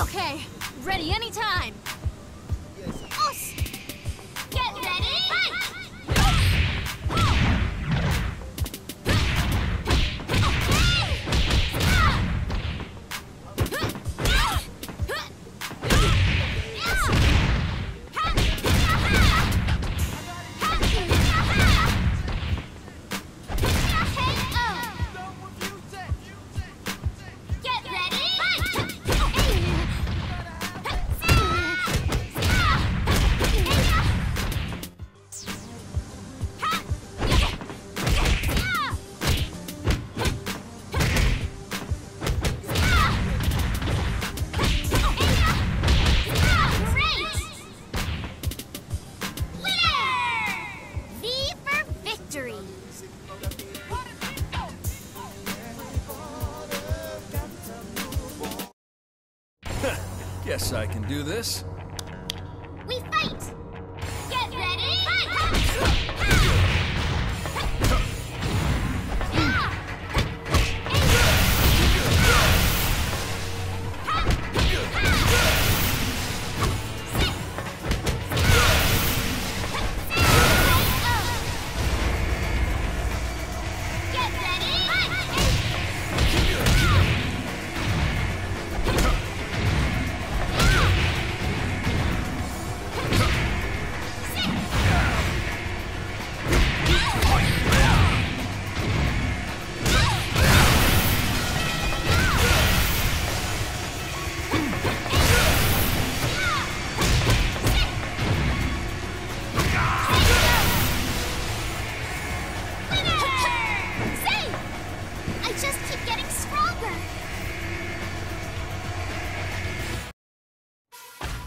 Okay, ready anytime! Guess I can do this.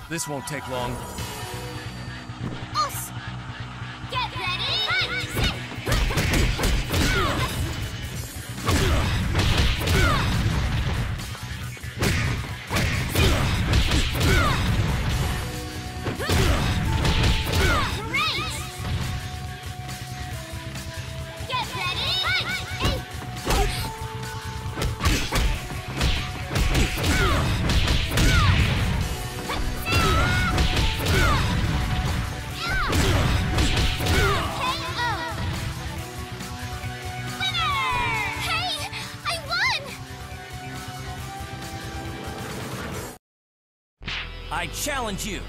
This won't take long. I challenge you.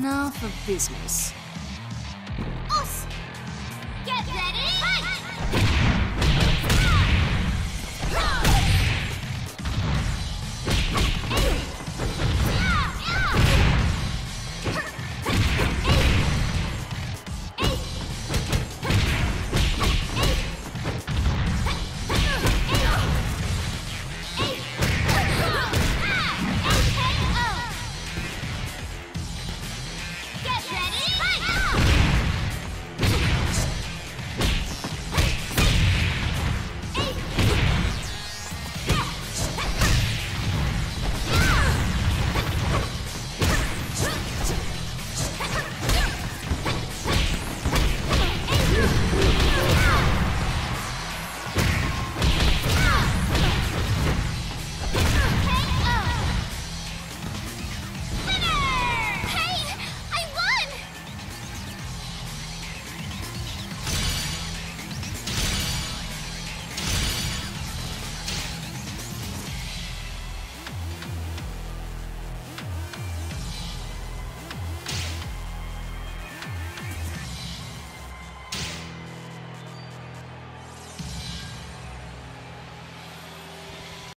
Now of business.